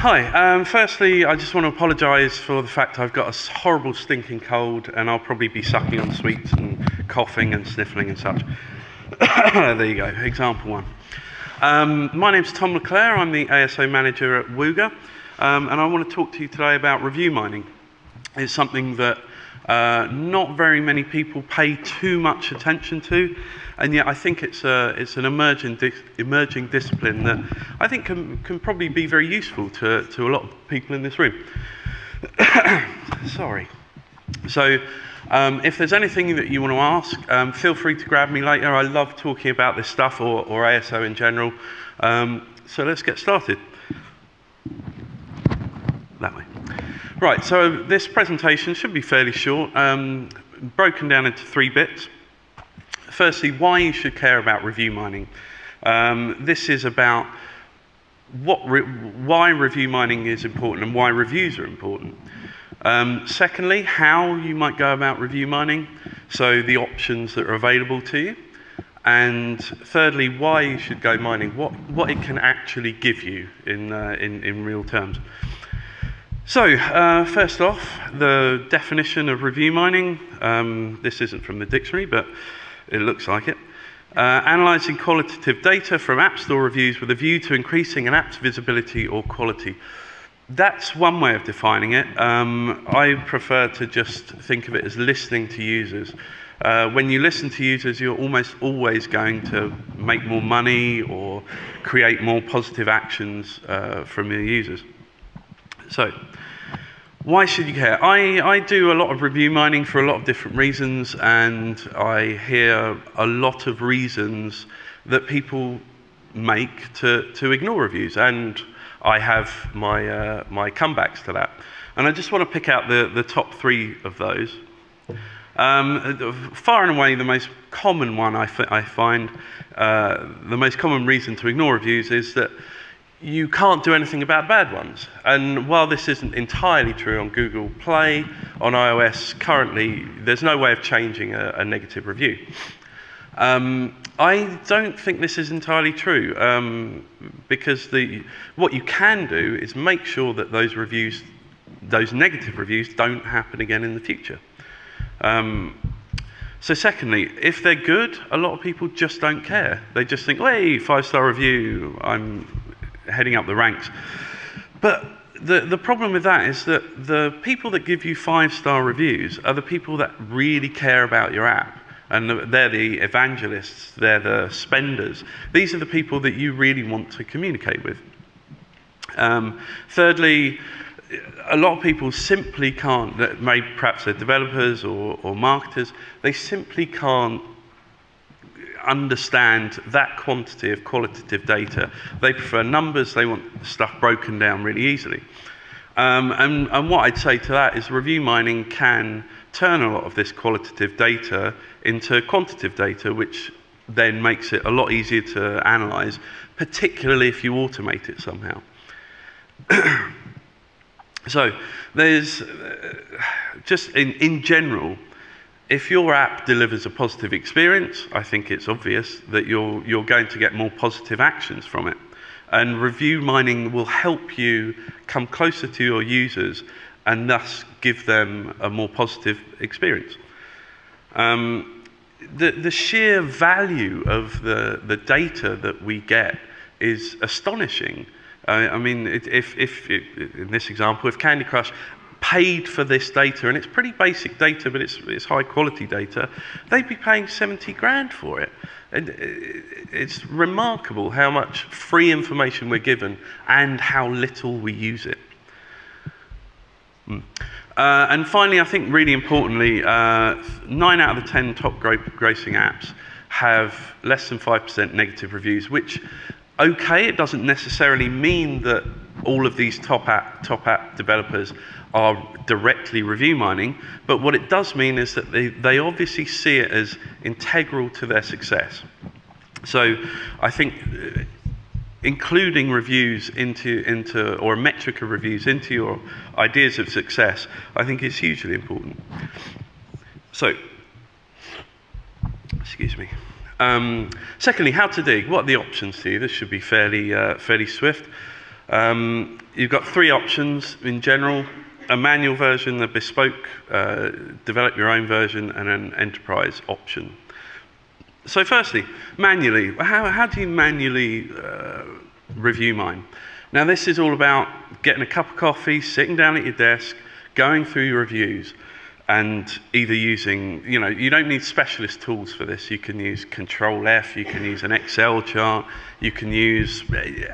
Hi. Um, firstly, I just want to apologise for the fact I've got a horrible stinking cold and I'll probably be sucking on sweets and coughing and sniffling and such. there you go, example one. Um, my name's Tom Leclerc, I'm the ASO manager at Wooga, um, and I want to talk to you today about review mining. It's something that uh, not very many people pay too much attention to, and yet I think it's, a, it's an emerging, di emerging discipline that I think can, can probably be very useful to, to a lot of people in this room. Sorry. So, um, if there's anything that you want to ask, um, feel free to grab me later. I love talking about this stuff or, or ASO in general. Um, so let's get started. That way. Right, so this presentation should be fairly short, um, broken down into three bits. Firstly, why you should care about review mining. Um, this is about what re why review mining is important and why reviews are important. Um, secondly, how you might go about review mining, so the options that are available to you. And thirdly, why you should go mining, what, what it can actually give you in, uh, in, in real terms. So, uh, first off, the definition of review mining. Um, this isn't from the dictionary, but it looks like it. Uh, analysing qualitative data from App Store reviews with a view to increasing an app's visibility or quality. That's one way of defining it. Um, I prefer to just think of it as listening to users. Uh, when you listen to users, you're almost always going to make more money or create more positive actions uh, from your users. So, why should you care? I, I do a lot of review mining for a lot of different reasons, and I hear a lot of reasons that people make to, to ignore reviews, and I have my, uh, my comebacks to that. And I just want to pick out the, the top three of those. Um, far and away, the most common one I, I find, uh, the most common reason to ignore reviews is that you can't do anything about bad ones. And while this isn't entirely true on Google Play, on iOS, currently, there's no way of changing a, a negative review. Um, I don't think this is entirely true um, because the, what you can do is make sure that those reviews, those negative reviews, don't happen again in the future. Um, so, secondly, if they're good, a lot of people just don't care. They just think, hey, five star review, I'm heading up the ranks. But the, the problem with that is that the people that give you five star reviews are the people that really care about your app. And they're the evangelists, they're the spenders. These are the people that you really want to communicate with. Um, thirdly, a lot of people simply can't, maybe perhaps they're developers or, or marketers, they simply can't understand that quantity of qualitative data. They prefer numbers, they want stuff broken down really easily. Um, and, and what I'd say to that is review mining can turn a lot of this qualitative data into quantitative data, which then makes it a lot easier to analyze, particularly if you automate it somehow. so there's uh, just in, in general, if your app delivers a positive experience, I think it's obvious that you're, you're going to get more positive actions from it. And review mining will help you come closer to your users and thus give them a more positive experience. Um, the, the sheer value of the, the data that we get is astonishing. I mean, if, if, in this example, if Candy Crush paid for this data, and it's pretty basic data, but it's, it's high quality data, they'd be paying 70 grand for it. And it's remarkable how much free information we're given and how little we use it. Mm. Uh, and finally, I think really importantly, uh, nine out of the 10 top grossing apps have less than 5% negative reviews, which, okay, it doesn't necessarily mean that all of these top app, top app developers are directly review mining, but what it does mean is that they, they obviously see it as integral to their success. So I think uh, including reviews into, into or a metric of reviews into your ideas of success, I think is hugely important. So, excuse me. Um, secondly, how to dig. What are the options to you? This should be fairly, uh, fairly swift. Um, you've got three options in general a manual version, a bespoke, uh, develop your own version, and an enterprise option. So, firstly, manually, how, how do you manually uh, review mine? Now, this is all about getting a cup of coffee, sitting down at your desk, going through your reviews, and either using, you know, you don't need specialist tools for this. You can use Control F, you can use an Excel chart, you can use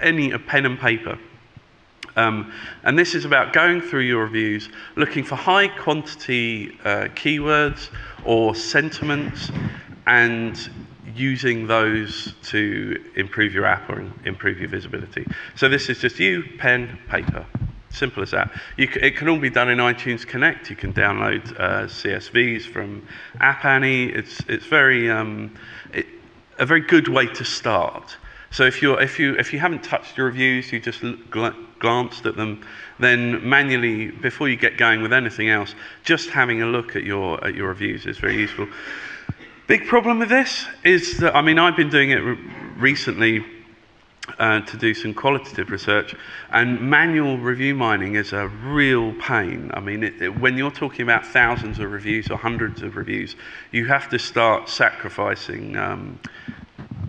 any a pen and paper. Um, and this is about going through your reviews, looking for high quantity uh, keywords or sentiments, and using those to improve your app or improve your visibility. So this is just you, pen, paper. Simple as that. C- it can all be done in iTunes Connect. You can download uh, CSVs from App Annie. It's, it's very, um, it, a very good way to start. So if, you're, if, you, if you haven't touched your reviews, you just gl- glanced at them, then manually, before you get going with anything else, just having a look at your, at your reviews is very useful. Big problem with this is that, I mean, I've been doing it re- recently uh, to do some qualitative research, and manual review mining is a real pain. I mean, it, it, when you're talking about thousands of reviews or hundreds of reviews, you have to start sacrificing um,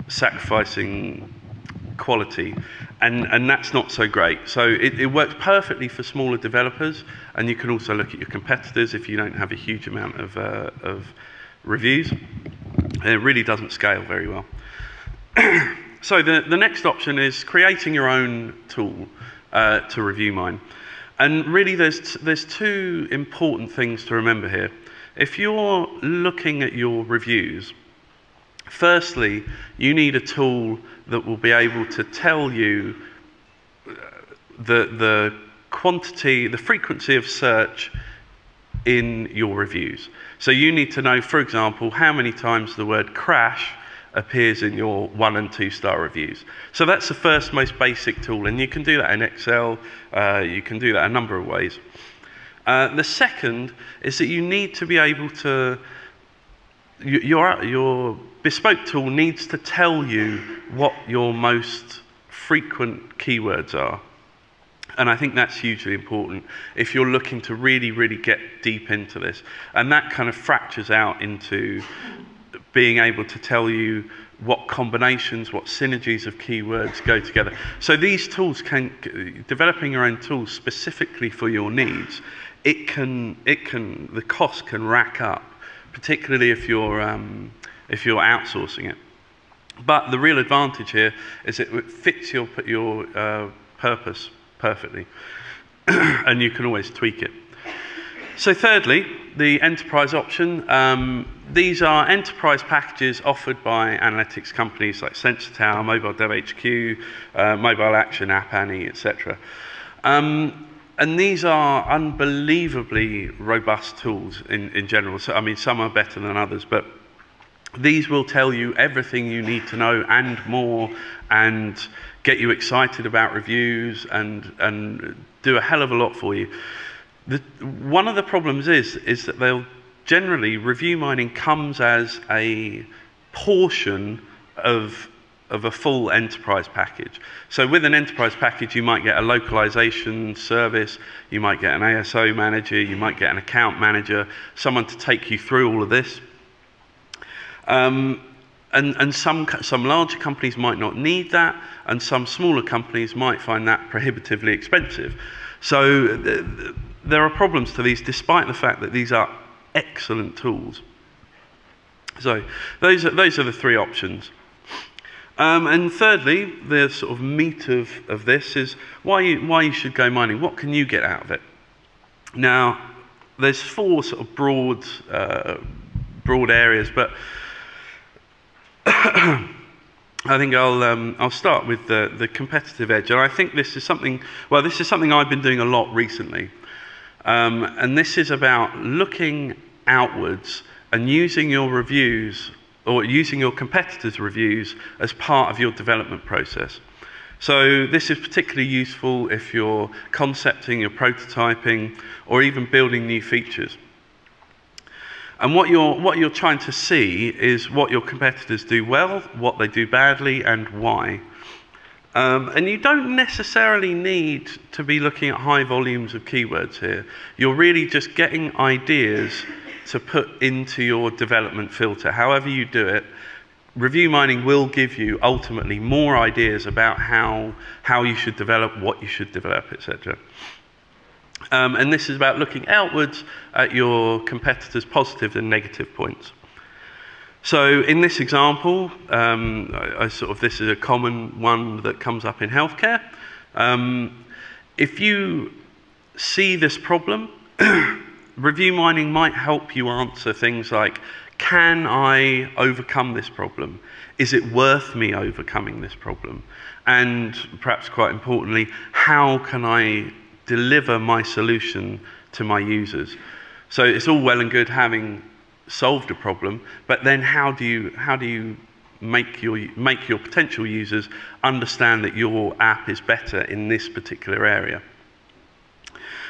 sacrificing quality, and, and that's not so great. So it, it works perfectly for smaller developers, and you can also look at your competitors if you don't have a huge amount of, uh, of reviews. And it really doesn't scale very well. so the, the next option is creating your own tool uh, to review mine. And really, there's, there's two important things to remember here. If you're looking at your reviews, firstly, you need a tool that will be able to tell you uh, the, the quantity, the frequency of search in your reviews. So you need to know, for example, how many times the word crash appears in your one and two star reviews. So that's the first most basic tool, and you can do that in Excel, uh, you can do that a number of ways. Uh, the second is that you need to be able to, your, your bespoke tool needs to tell you what your most frequent keywords are. And I think that's hugely important if you're looking to really, really get deep into this. And that kind of fractures out into being able to tell you what combinations, what synergies of keywords go together. So these tools can, developing your own tools specifically for your needs, it can, it can, the cost can rack up, particularly if you're, um, if you're outsourcing it. But the real advantage here is it fits your, your uh, purpose perfectly. and you can always tweak it. So, thirdly, the enterprise option. Um, these are enterprise packages offered by analytics companies like Sensor Tower, Mobile uh, Mobile Action, App Annie, etc. Um, and these are unbelievably robust tools in, in general. So, I mean, some are better than others, but these will tell you everything you need to know and more, and get you excited about reviews and, and do a hell of a lot for you. The, one of the problems is, is that they'll generally, review mining comes as a portion of, of a full enterprise package. So with an enterprise package, you might get a localization service, you might get an ASO manager, you might get an account manager, someone to take you through all of this. Um, and, and some, some larger companies might not need that, and some smaller companies might find that prohibitively expensive. So th- th- there are problems to these, despite the fact that these are excellent tools. So those are, those are the three options. Um, and thirdly, the sort of meat of, of this is why you, why you should go mining. What can you get out of it? Now, there's four sort of broad, uh, broad areas, but I think I'll, um, I'll start with the, the competitive edge. And I think this is something, well, this is something I've been doing a lot recently. Um, and this is about looking outwards and using your reviews or using your competitors' reviews as part of your development process. So this is particularly useful if you're concepting, you're prototyping, or even building new features. And what you're, what you're trying to see is what your competitors do well, what they do badly, and why. Um, and you don't necessarily need to be looking at high volumes of keywords here. You're really just getting ideas to put into your development filter. However you do it, review mining will give you ultimately more ideas about how, how you should develop, what you should develop, etc. Um, and this is about looking outwards at your competitors' positive and negative points. So in this example, um, I, I, sort of this is a common one that comes up in healthcare. Um, if you see this problem, review mining might help you answer things like, can I overcome this problem? Is it worth me overcoming this problem? And perhaps quite importantly, how can I deliver my solution to my users? So it's all well and good having solved a problem, but then how do you, how do you make your, make your potential users understand that your app is better in this particular area?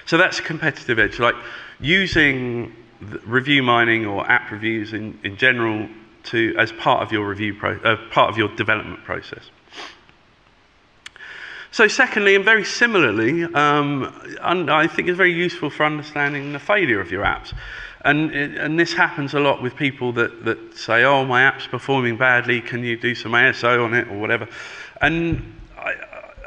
So that's a competitive edge, like using review mining or app reviews in, in general to, as part of your review pro, uh, part of your development process. So secondly, and very similarly, um, I think it's very useful for understanding the failure of your apps. And, and this happens a lot with people that, that say, oh, my app's performing badly, can you do some ASO on it or whatever? And I,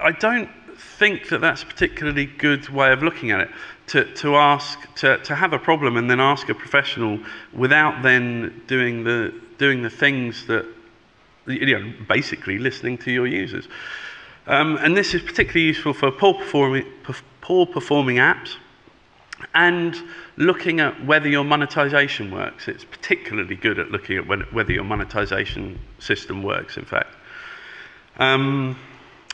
I don't think that that's a particularly good way of looking at it. To, to ask, to, to have a problem and then ask a professional without then doing the, doing the things that, you know, basically listening to your users. Um, and this is particularly useful for poor performing, poor performing apps and looking at whether your monetization works. It's particularly good at looking at whether your monetization system works, in fact. Um,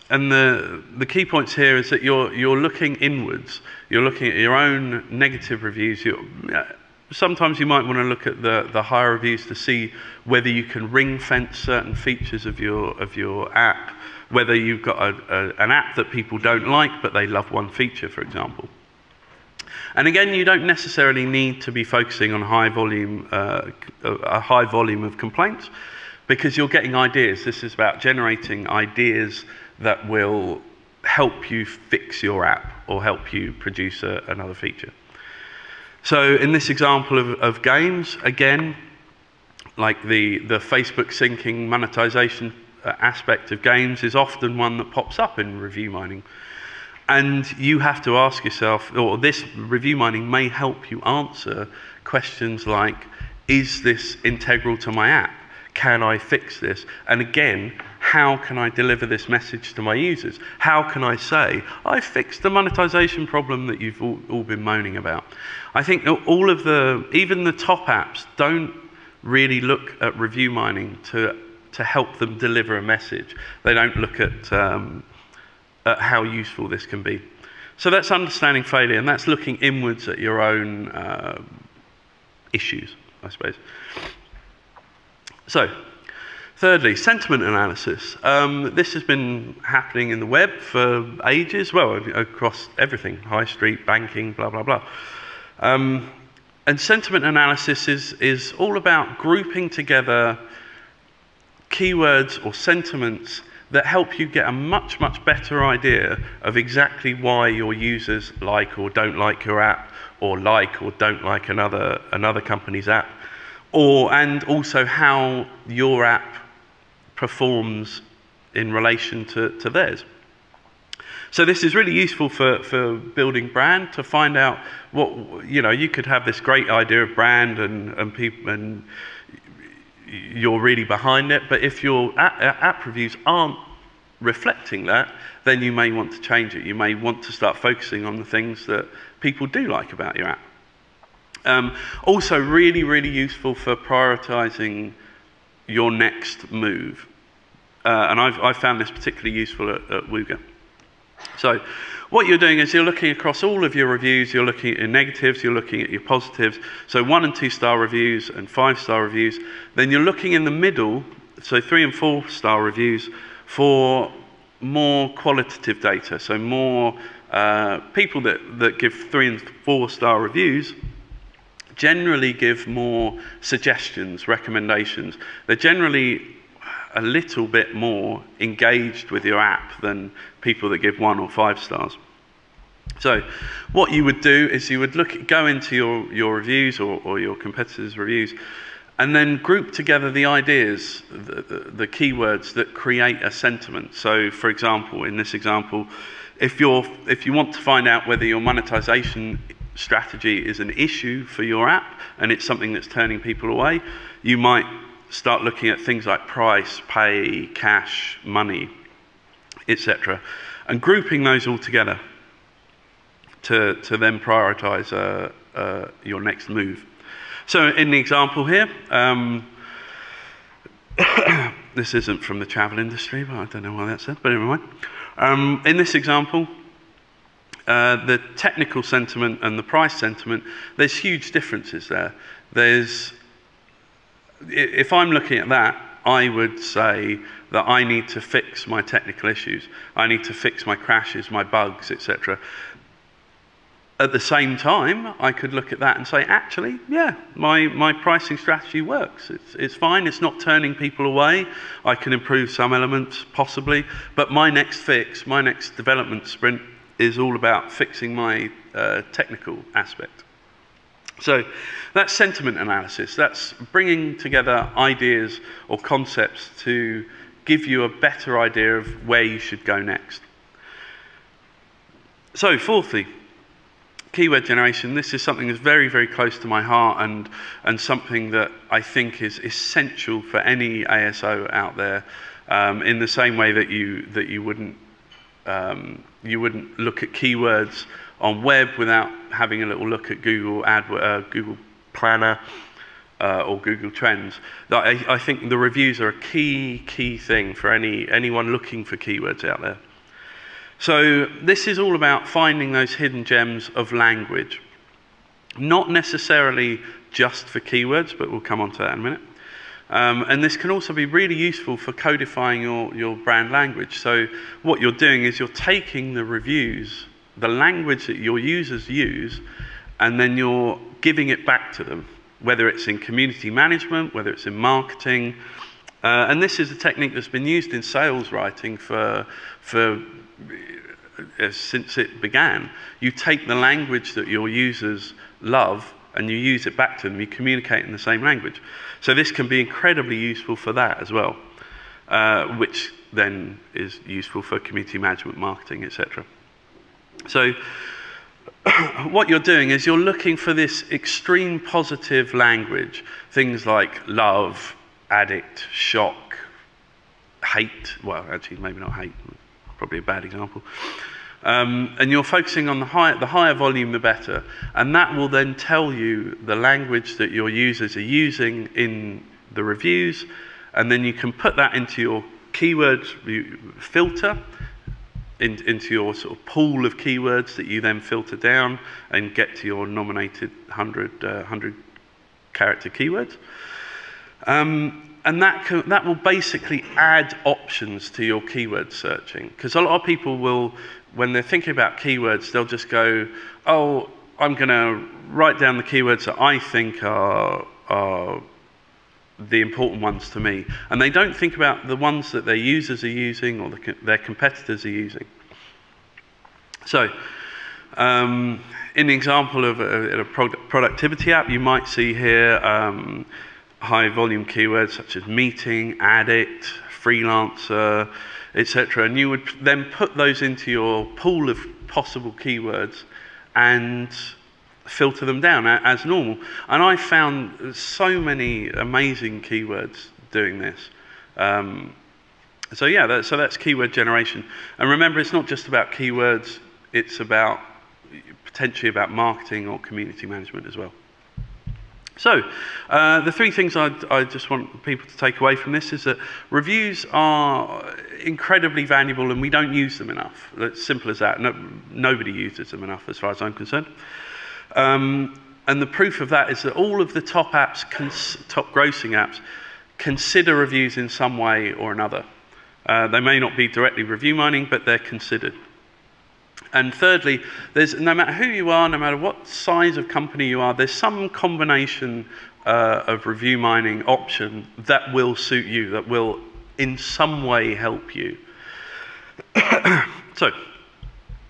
and the, the key points here is that you're, you're looking inwards. You're looking at your own negative reviews. You're, sometimes you might want to look at the, the higher reviews to see whether you can ring fence certain features of your, of your app, whether you've got a, a, an app that people don't like but they love one feature, for example. And again, you don't necessarily need to be focusing on high volume, uh, a high volume of complaints because you're getting ideas. This is about generating ideas that will help you fix your app or help you produce a, another feature. So in this example of, of games, again, like the, the Facebook syncing monetization Uh, aspect of games is often one that pops up in review mining. And you have to ask yourself, or this review mining may help you answer questions like, is this integral to my app? Can I fix this? And again, how can I deliver this message to my users? How can I say, I fixed the monetization problem that you've all, all been moaning about? I think all of the, even the top apps don't really look at review mining to, to help them deliver a message. They don't look at, um, at how useful this can be. So that's understanding failure, and that's looking inwards at your own uh, issues, I suppose. So, thirdly, sentiment analysis. Um, this has been happening in the web for ages, well, across everything high street, banking, blah, blah, blah. Um, and sentiment analysis is, is all about grouping together keywords or sentiments that help you get a much, much better idea of exactly why your users like or don't like your app, or like or don't like another, another company's app, or, and also how your app performs in relation to, to theirs. So this is really useful for, for building brand to find out what, you know, you could have this great idea of brand and, and people, and you're really behind it. But if your app, reviews aren't reflecting that, then you may want to change it. You may want to start focusing on the things that people do like about your app. Um, also, really, really useful for prioritizing your next move. Uh, and I've, I've, found this particularly useful at, at Wooga. So, what you're doing is you're looking across all of your reviews, you're looking at your negatives, you're looking at your positives, so one and two star reviews and five star reviews. Then you're looking in the middle, so three and four star reviews, for more qualitative data, so more uh, people that, that give three and four star reviews generally give more suggestions, recommendations. They're generally a little bit more engaged with your app than people that give one or five stars. So, what you would do is you would look go into your, your reviews or, or your competitors' reviews and then group together the ideas, the, the, the, keywords that create a sentiment. So, for example, in this example, if, you're, if you want to find out whether your monetization strategy is an issue for your app and it's something that's turning people away, you might start looking at things like price, pay, cash, money, etc., and grouping those all together to, to then prioritize uh, uh, your next move. So in the example here, um, this isn't from the travel industry, but I don't know why that's said, but anyway. Um, in this example, uh, the technical sentiment and the price sentiment, there's huge differences there. There's, if I'm looking at that, I would say that I need to fix my technical issues. I need to fix my crashes, my bugs, etc. At the same time, I could look at that and say, actually, yeah, my, my pricing strategy works. It's, it's fine. It's not turning people away. I can improve some elements, possibly. But my next fix, my next development sprint is all about fixing my uh, technical aspect. So that's sentiment analysis. That's bringing together ideas or concepts to give you a better idea of where you should go next. So, fourthly, keyword generation, this is something that's very, very close to my heart and, and something that I think is essential for any ASO out there um, in the same way that you, that you wouldn't, um, you wouldn't look at keywords on web without having a little look at Google, Ad, uh, Google Planner uh, or Google Trends. I, I think the reviews are a key, key thing for any, anyone looking for keywords out there. So this is all about finding those hidden gems of language. Not necessarily just for keywords, but we'll come on to that in a minute. Um, and this can also be really useful for codifying your, your brand language. So what you're doing is you're taking the reviews, the language that your users use, and then you're giving it back to them, whether it's in community management, whether it's in marketing. Uh, and this is a technique that's been used in sales writing for, for uh, since it began. You take the language that your users love and you use it back to them. You communicate in the same language. So this can be incredibly useful for that as well, uh, which then is useful for community management, marketing, etc. So what you're doing is you're looking for this extreme positive language, things like love, addict, shock, hate. Well, actually, maybe not hate probably a bad example. Um, and you're focusing on the, high, the higher volume, the better. And that will then tell you the language that your users are using in the reviews. And then you can put that into your keyword filter, in, into your sort of pool of keywords that you then filter down and get to your nominated 100, uh, 100 character keywords. Um, and that, can, that will basically add options to your keyword searching. Because a lot of people will, when they're thinking about keywords, they'll just go, oh, I'm going to write down the keywords that I think are, are the important ones to me. And they don't think about the ones that their users are using or the, their competitors are using. So, um, in the example of a, a, productivity app, you might see here um, high volume keywords such as meeting, addict, freelancer, etc. And you would then put those into your pool of possible keywords and filter them down as normal. And I found so many amazing keywords doing this. Um, so yeah, that, so that's keyword generation. And remember, it's not just about keywords, it's about potentially about marketing or community management as well. So, uh, the three things I'd, i just want people to take away from this is that reviews are incredibly valuable and we don't use them enough. It's simple as that. No, nobody uses them enough as far as I'm concerned. Um, and the proof of that is that all of the top apps, top grossing apps, consider reviews in some way or another. Uh, they may not be directly review mining, but they're considered. And thirdly, there's, no matter who you are, no matter what size of company you are, there's some combination uh, of review mining option that will suit you, that will in some way help you. so,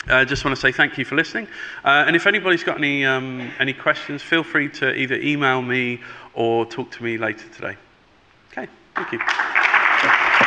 I uh, just want to say thank you for listening. Uh, and if anybody's got any, um, any questions, feel free to either email me or talk to me later today. Okay, thank you.